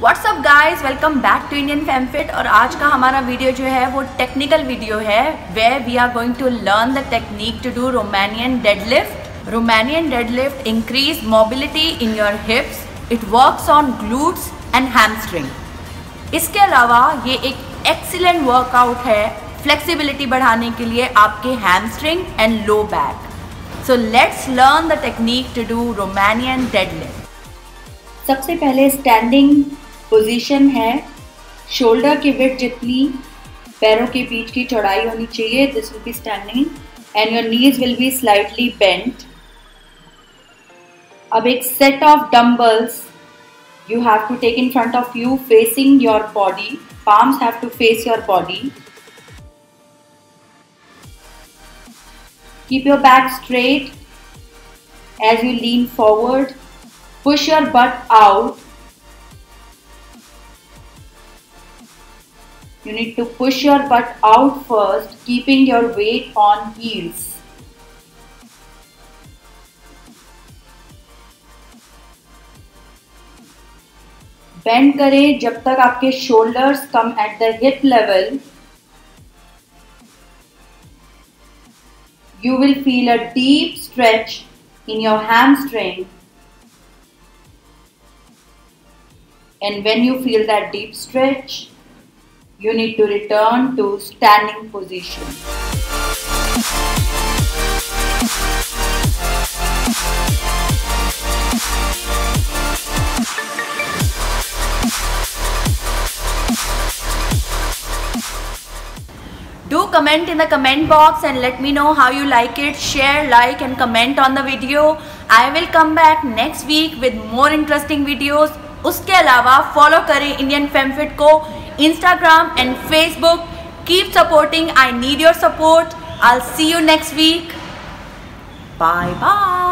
What's up guys welcome back to Indian FamFit और आज का हमारा वीडियो जो है, वो टेक्निकल वीडियो है way we are going to learn the technique to do Romanian deadlift Romanian deadlift increase mobility in your hips it works on glutes and hamstring इसके अलावा ये एक एक्सीलेंट वर्कआउट है फ्लेक्सिबिलिटी बढ़ाने के लिए आपके hamstring and low back so let's learn the technique to do Romanian deadlift सबसे पहले स्टैंडिंग पोजीशन है शोल्डर की विथ जितनी, पैरों के बीच की चौड़ाई होनी चाहिए this will be standing and your knees will be slightly bent अब एक set of dumbbells you have to take in front of you facing your body palms have to face your body keep your back straight as you lean forward push your butt out You need to push your butt out first, keeping your weight on heels. Bend करें जब तक आपके shoulders come at the hip level you will feel a deep stretch in your hamstring and when you feel that deep stretch you need to return to standing position. Do comment in the comment box and let me know how you like it. Share, like and comment on the video. I will come back next week with more interesting videos. उसके अलावा follow करें Indian फेमफिट को Instagram and Facebook. Keep supporting. I need your support. I'll see you next week. Bye bye.